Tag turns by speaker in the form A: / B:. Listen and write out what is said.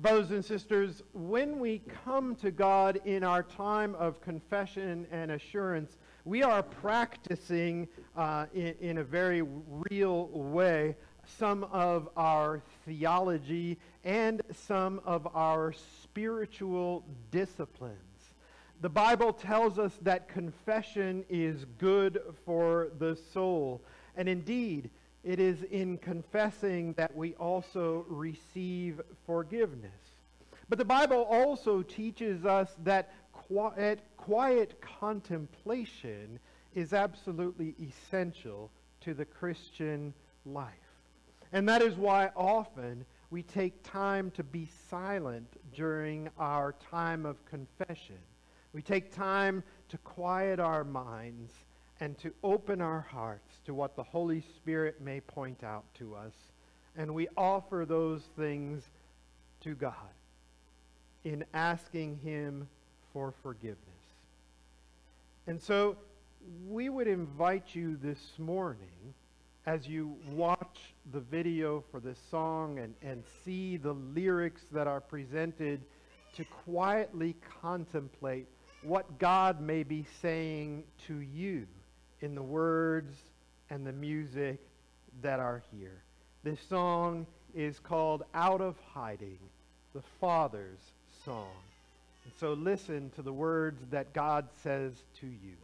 A: Brothers and sisters, when we come to God in our time of confession and assurance, we are practicing uh, in, in a very real way some of our theology and some of our spiritual disciplines. The Bible tells us that confession is good for the soul. And indeed, it is in confessing that we also receive forgiveness. But the Bible also teaches us that quiet, quiet contemplation is absolutely essential to the Christian life. And that is why often we take time to be silent during our time of confession. We take time to quiet our minds and to open our hearts to what the Holy Spirit may point out to us. And we offer those things to God in asking Him for forgiveness. And so we would invite you this morning as you watch the video for this song and, and see the lyrics that are presented to quietly contemplate what God may be saying to you in the words and the music that are here. This song is called Out of Hiding, the Father's song. And so listen to the words that God says to you.